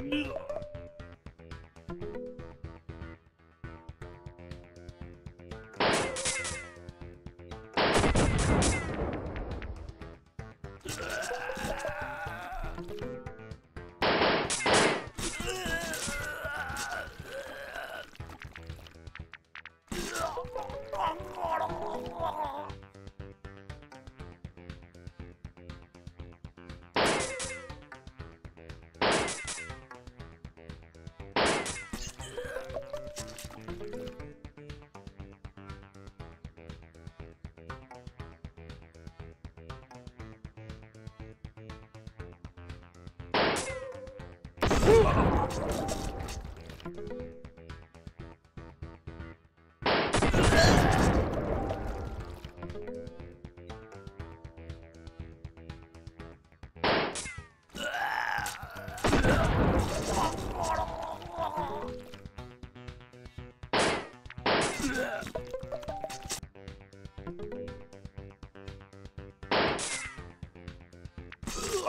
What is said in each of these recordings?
Yeah.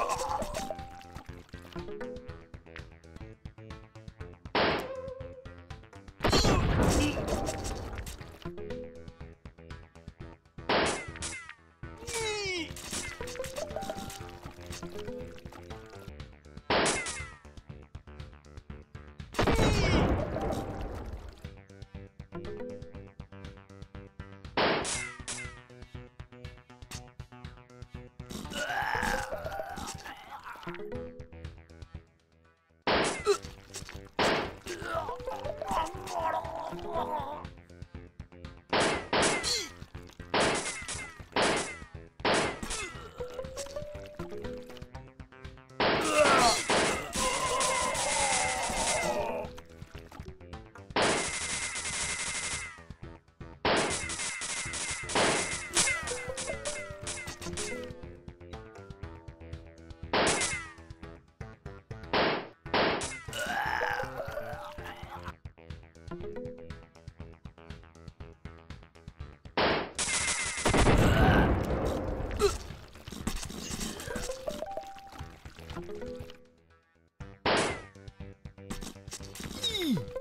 Oh! You Oh. い。